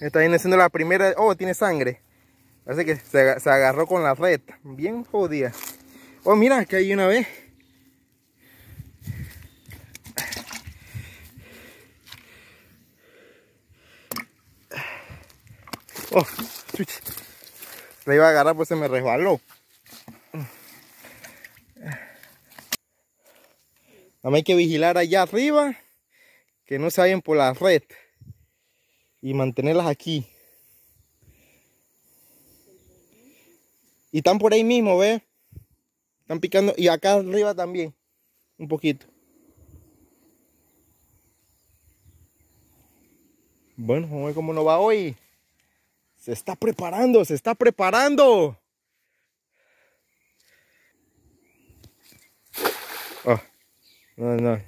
Esta viene siendo la primera. Oh, tiene sangre. Parece que se, agarró con la red. Bien jodida. Oh, mira, que hay una vez. Oh. La iba a agarrar, pues se me resbaló. También hay que vigilar allá arriba que no se vayan por la red y mantenerlas aquí. Y están por ahí mismo, ¿ves? Están picando y acá arriba también, un poquito. Bueno, vamos a ver cómo nos va hoy. Se está preparando, se está preparando. Ah, no, no.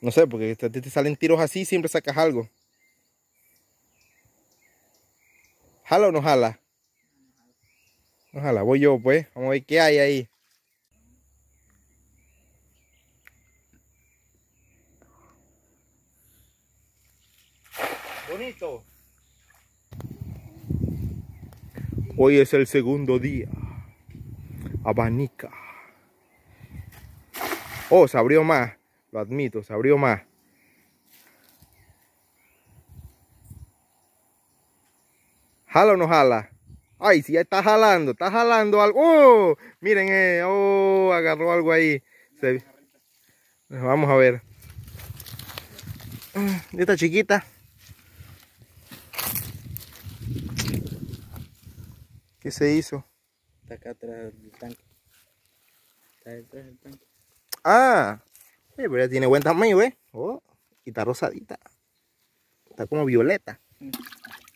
No sé, porque te salen tiros así, siempre sacas algo. ¿Jala o no jala? No jala, voy yo pues. Vamos a ver qué hay ahí. Bonito. Hoy es el segundo día. Abanica. Oh, se abrió más. Lo admito, se abrió más. ¿Jala o no jala? Ay, si ya está jalando, está jalando algo. ¡Oh! Miren, eh, oh, agarró algo ahí. Vamos a ver. Esta chiquita. ¿Qué se hizo? Está acá atrás del tanque. Está detrás del tanque. Ah, eh, pero ya tiene buen tamaño, ¿eh? Oh, y está rosadita. Está como violeta. Incómodo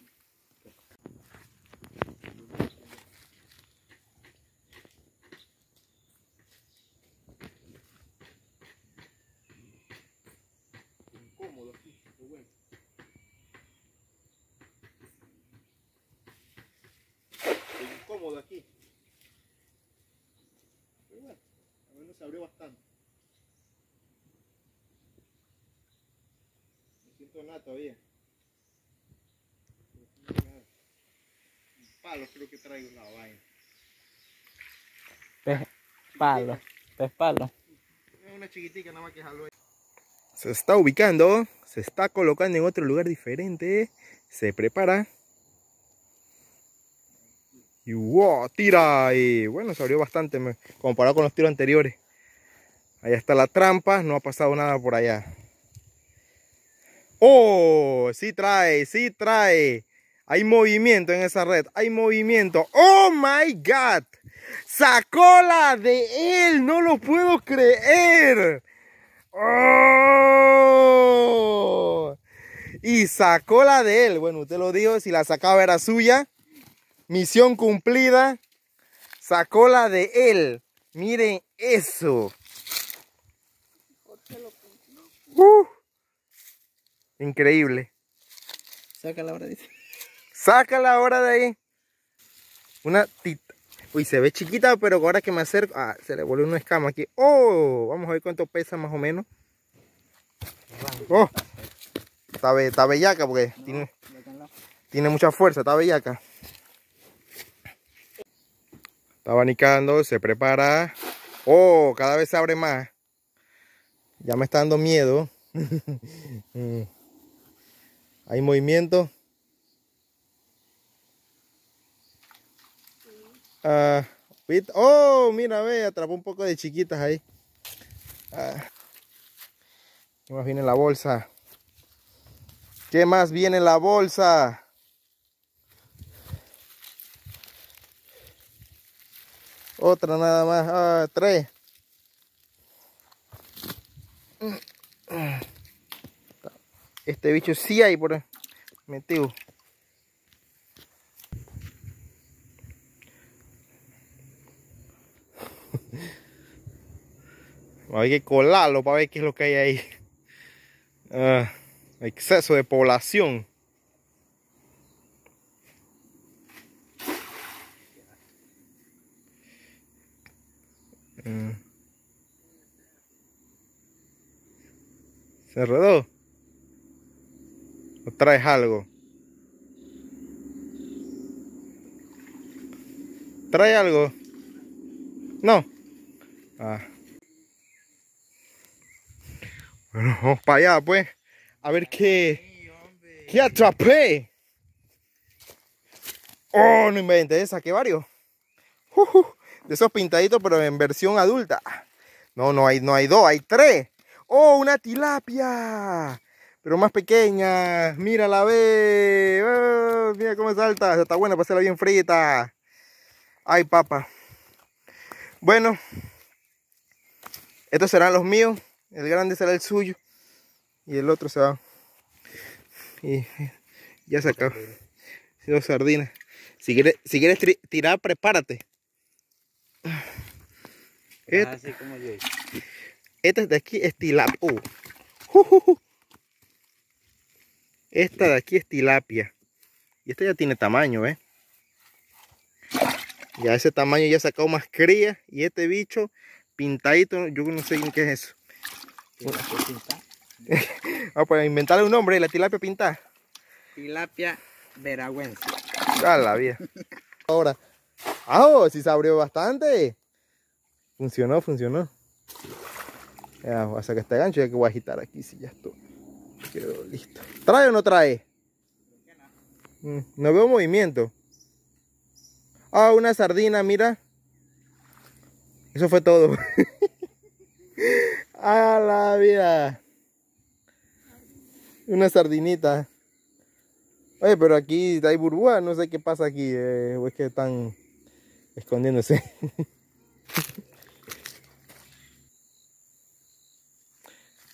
Incómodo aquí. Pero bueno, al menos se abrió bastante. No siento nada todavía. Un palo creo que traigo la vaina. Pez palo. Pez palo. Es una chiquitica nada más que jaló ahí. Se está ubicando, se está colocando en otro lugar diferente. Se prepara. Y wow, tira. Y bueno, se abrió bastante comparado con los tiros anteriores. Allá está la trampa, no ha pasado nada por allá. Oh, sí trae, sí trae. Hay movimiento en esa red, hay movimiento. Oh my god. Sacó la de él, no lo puedo creer. ¡Oh! Y sacó la de él. Bueno, usted lo dijo, si la sacaba era suya. Misión cumplida. Sacó la de él. Miren eso. Uh, increíble. Sácala ahora, dice. Sácala ahora de ahí. Una tita. Uy, se ve chiquita, pero ahora que me acerco. Ah, se le volvió una escama aquí. Oh, vamos a ver cuánto pesa más o menos. Oh, está, be- está bellaca porque tiene, tiene mucha fuerza, está bellaca. Está abanicando, se prepara. Oh, cada vez se abre más. Ya me está dando miedo. Mm. Hay movimiento. Ah, oh, mira, ve, atrapó un poco de chiquitas ahí. Ah. ¿Qué más viene en la bolsa? ¿Qué más viene en la bolsa? Otra nada más. Ah, tres. Este bicho sí hay por ahí metido. Hay que colarlo para ver qué es lo que hay ahí. Ah, exceso de población. Eh. Traes algo? ¿Trae algo? No. Ah. Bueno, vamos para allá, pues. A ver qué. ¡Qué atrapé! ¡Oh, no inventes! Saqué varios. Uh -huh de esos pintaditos, pero en versión adulta. No, no hay, no hay dos, hay tres. Oh, una tilapia. Pero más pequeña. Mírala, ve. Oh, mira cómo salta. Está buena para hacerla bien frita. Ay, papa. Bueno. Estos serán los míos. El grande será el suyo. Y el otro se va. Y ya se acabó. Dos sardinas. Si quieres, si quieres tirar, prepárate. Esta, así como yo. Esta de aquí es tilapia. Uh. Uh, uh, esta de aquí es tilapia. Y esta ya tiene tamaño, ¿ves? Ya ese tamaño ya ha sacado más cría. Y este bicho pintadito, yo no sé qué es eso. Vamos a inventarle un nombre, la tilapia pintada. Tilapia veragüense. A la vida. Ahora. ¡Ah! Oh, sí se abrió bastante. Funcionó, funcionó. Ya, voy a sacar este gancho ya que voy a agitar aquí si ya estoy. Listo. ¿Trae o no trae? Mm, no veo movimiento. Ah, una sardina, mira. Eso fue todo. a la vida. Una sardinita. Oye, pero aquí hay burbuja, no sé qué pasa aquí. Eh, o es que están escondiéndose.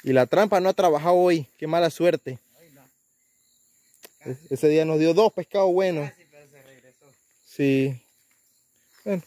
y la trampa no ha trabajado hoy. Qué mala suerte. Ese día nos dio dos pescados buenos. Sí. Bueno.